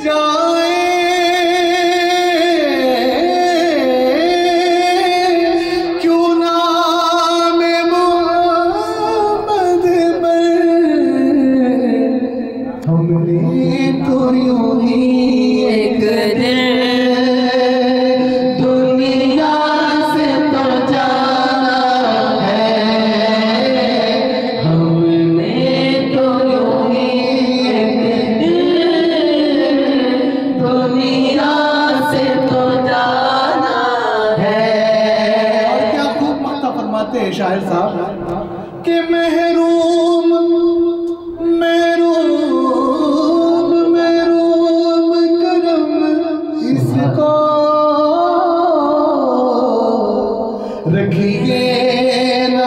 진짜 ಸಿಗೇನ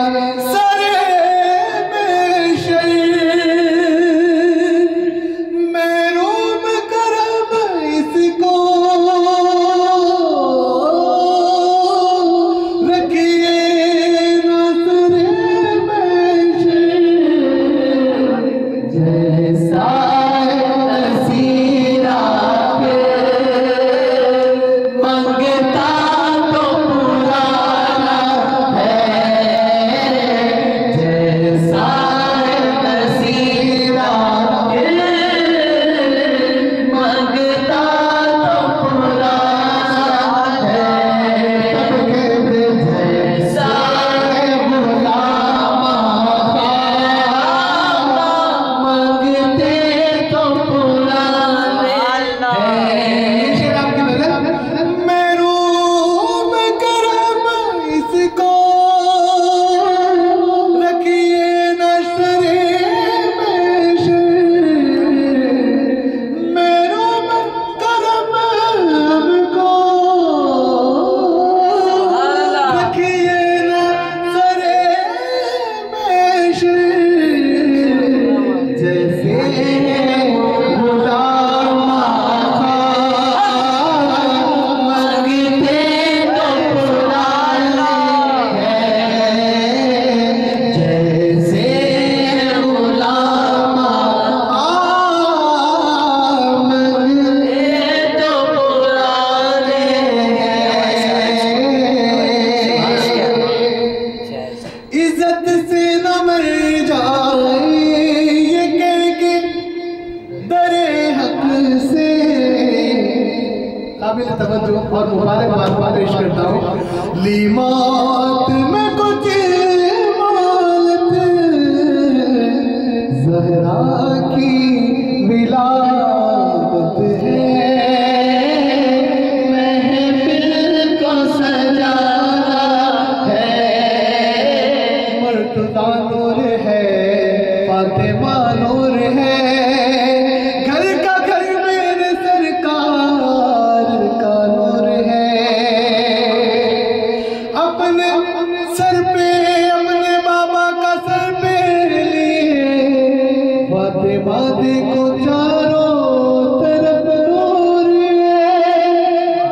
न मर जाए, ये कह के हक से। काबिल तवज्जो और मुबारकबाद पेश करता हूँ। लीमात में कुछ